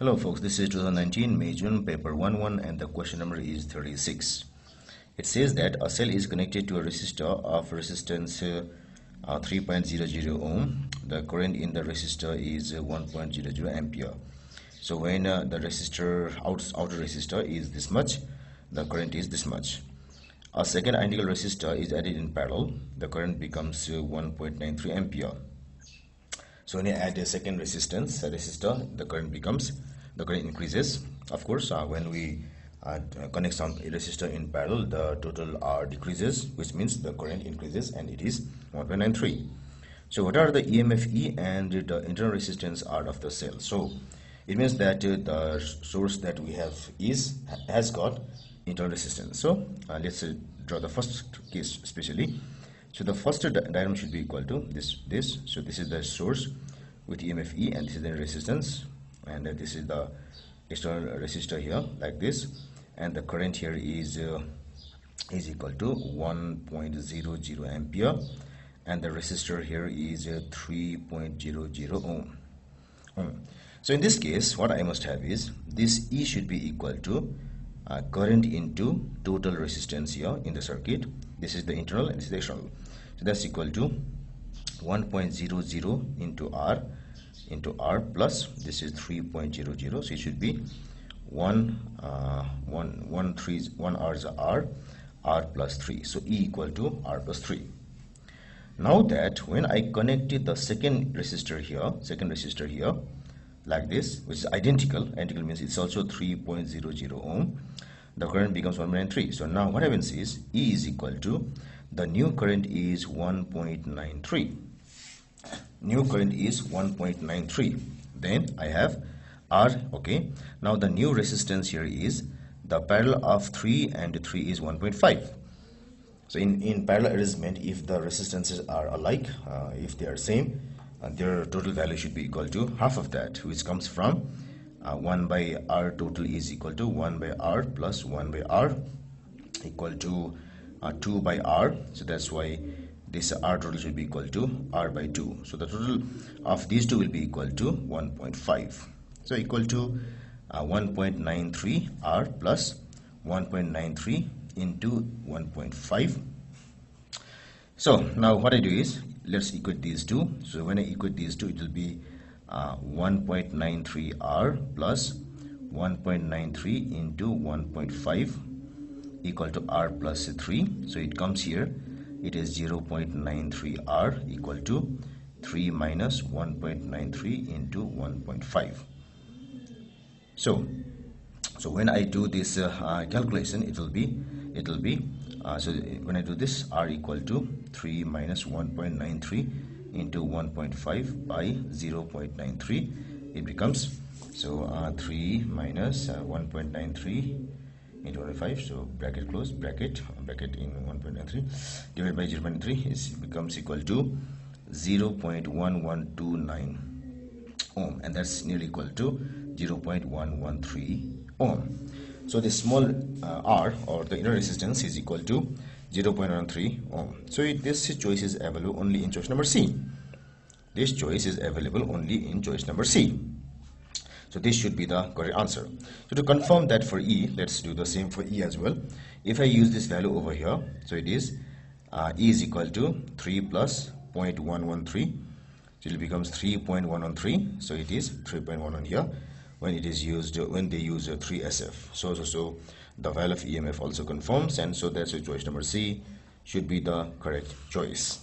Hello folks, this is 2019 May June paper 1-1 and the question number is 36. It says that a cell is connected to a resistor of resistance uh, uh, 3.00 ohm. The current in the resistor is uh, 1.00 ampere. So when uh, the resistor out, outer resistor is this much, the current is this much. A second identical resistor is added in parallel. The current becomes uh, 1.93 ampere. So when you add a second resistance, a resistor, the current becomes the current increases. Of course uh, when we uh, connect some resistor in parallel the total R decreases which means the current increases and it is 1.93 so what are the EMF E and the internal resistance R of the cell? So it means that uh, the source that we have is has got internal resistance. So uh, let's uh, draw the first case especially so the first diagram should be equal to this this. So this is the source with EMF E and this is the resistance. And this is the external resistor here like this. And the current here is uh, is equal to 1.00 ampere. And the resistor here is uh, 3.00 ohm. Hmm. so in this case what I must have is this E should be equal to uh, current into total resistance here in the circuit. This is the internal and this is the external. So that's equal to 1.00 into R into r plus this is 3.00 so it should be 1 uh, 1 1 3 1 r is r r plus 3 so e equal to r plus 3 now that when i connected the second resistor here second resistor here like this which is identical. Identical means it's also 3.00 ohm. The current becomes 1.93 so now what happens is e is equal to the new current is 1.93 new current is 1.93 then I have R okay. Now the new resistance here is the parallel of 3 and 3 is 1.5 so in, in parallel arrangement if the resistances are alike uh, if they are same their total value should be equal to half of that which comes from uh, 1 by R total is equal to 1 by R plus 1 by R equal to uh, 2 by R. So that's why this r total should be equal to r by 2 so the total of these two will be equal to 1.5 so equal to uh, 1.93 r plus 1.93 into 1.5 so now what I do is let's equate these two. So when I equate these two it will be uh, 1.93 r plus 1.93 into 1.5 equal to r plus 3 so it comes here. It is 0.93 R equal to 3 minus 1.93 into 1.5 so so when I do this uh, uh, calculation it will be it will be uh, so when I do this R equal to 3 minus 1.93 into 1.5 by 0.93 it becomes so uh, 3 minus, uh, 1.93 into 5 so bracket close bracket bracket in 1.93 divided by 0.3 is becomes equal to 0.1129 ohm and that's nearly equal to 0.113 ohm so the small uh, r or the inner resistance is equal to 0.13 ohm so it, this choice is available only in choice number c this choice is available only in choice number c so this should be the correct answer. So to confirm that for E, let's do the same for E as well. If I use this value over here, so it is uh, E is equal to 3 plus 0.113. So it becomes 3.113. So it is 3.11 here when it is used when they use 3SF. So so so the value of EMF also confirms, and so that's a choice number C should be the correct choice.